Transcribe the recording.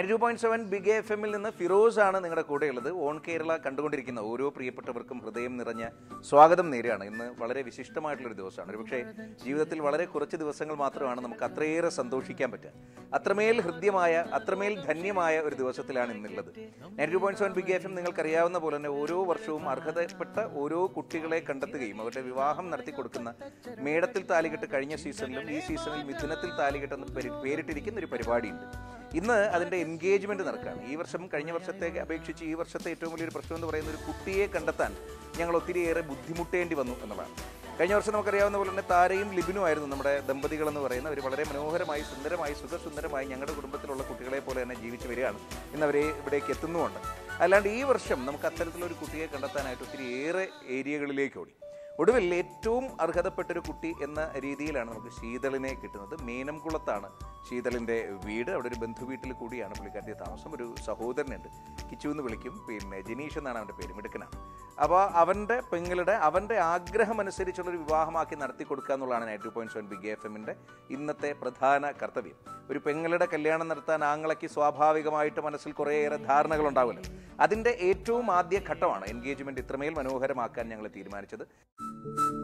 Ninety two point seven big F എമ്മിൽ നിന്ന് ഫിറോസ് ആണ് നിങ്ങളുടെ കൂടെയുള്ളത്. ഓൺ കേരള കണ്ടുകൊണ്ടിരിക്കുന്ന ഓരോ പ്രിയപ്പെട്ടവർക്കും ഹൃദയം നിറഞ്ഞ സ്വാഗതം നേരെയാണ്. ഇന്ന് വളരെ വിശിഷ്ടമായിട്ടുള്ളൊരു ദിവസമാണ്. ഒരുപക്ഷെ ജീവിതത്തിൽ വളരെ കുറച്ച് ദിവസങ്ങൾ മാത്രമാണ് നമുക്ക് അത്രയേറെ സന്തോഷിക്കാൻ പറ്റുക. അത്രമേൽ ഹൃദ്യമായ അത്രമേൽ ധന്യമായ ഒരു ദിവസത്തിലാണ് ഇന്നുള്ളത്. Ninety two point seven big F M നിങ്ങൾക്കറിയാവുന്ന പോലെ തന്നെ ഓരോ വർഷവും അർഹതപ്പെട്ട ഓരോ കുട്ടികളെ കണ്ടെത്തുകയും അവരുടെ വിവാഹം നടത്തി കൊടുക്കുന്ന മേടത്തിൽ താലികെട്ട് കഴിഞ്ഞ സീസണിലും ഈ സീസണിൽ മിഥുനത്തിൽ താലികെട്ടെന്ന് പേരിട്ടിരിക്കുന്ന ഒരു പരിപാടിയുണ്ട്. ഇന്ന് അതിന്റെ എൻഗേജ്മെന്റ് നടക്കുകയാണ്. ഈ വർഷം കഴിഞ്ഞ വർഷത്തെ അപേക്ഷിച്ച് ഈ വർഷത്തെ ഏറ്റവും വലിയൊരു പ്രശ്നം എന്ന് പറയുന്ന ഒരു കുട്ടിയെ കണ്ടെത്താൻ ഞങ്ങൾ ഒത്തിരിയേറെ ബുദ്ധിമുട്ടേണ്ടി വന്നു എന്നുള്ളതാണ്. കഴിഞ്ഞ വർഷം നമുക്കറിയാവുന്ന പോലെ തന്നെ താരയും ലിബിനും ആയിരുന്നു നമ്മുടെ ദമ്പതികൾ എന്ന് പറയുന്ന അവർ വളരെ മനോഹരമായി സുന്ദരമായി സുഖസുന്ദരമായി ഞങ്ങളുടെ കുടുംബത്തിലുള്ള കുട്ടികളെ പോലെ തന്നെ ജീവിച്ചു വരികയാണ്. ഇന്ന് അവരെ ഇവിടേക്ക് എത്തുന്നുമുണ്ട്. അല്ലാണ്ട് ഈ വർഷം നമുക്ക് അത്തരത്തിലൊരു കുട്ടിയെ കണ്ടെത്താനായിട്ട് ഒത്തിരി ഏറെ ഏരിയകളിലേക്ക് ഓടി. ഒടുവിൽ ഏറ്റവും അർഹതപ്പെട്ടൊരു കുട്ടി എന്ന രീതിയിലാണ് നമുക്ക് ശീതളിനെ കിട്ടുന്നത്. മീനംകുളത്താണ് ശീതളിന്റെ വീട്. അവിടെ ഒരു ബന്ധു വീട്ടിൽ കൂടിയാണ് പുള്ളിക്കാരി താമസം. ഒരു സഹോദരനുണ്ട്. കിച്ചു എന്ന് വിളിക്കും. പിന്നെ ജനീഷ് എന്നാണ് അവന്റെ പേര്. മിടുക്കനാണ്. അപ്പോൾ അവന്റെ പെങ്ങളുടെ അവന്റെ ആഗ്രഹം അനുസരിച്ചുള്ളൊരു വിവാഹമാക്കി നടത്തി കൊടുക്കുക എന്നുള്ളതാണ് nine two point seven big F എമ്മിന്റെ ഇന്നത്തെ പ്രധാന കർത്തവ്യം. ഒരു പെങ്ങളുടെ കല്യാണം നടത്താൻ ആങ്ങളയ്ക്ക് സ്വാഭാവികമായിട്ട് മനസ്സിൽ കുറേയേറെ ധാരണകൾ ഉണ്ടാവുമല്ലോ അതിന്റെ ഏറ്റവും ആദ്യ ഘട്ടമാണ് എൻഗേജ്മെന്റ് ഇത്രമേൽ മനോഹരമാക്കാൻ ഞങ്ങൾ തീരുമാനിച്ചത്. you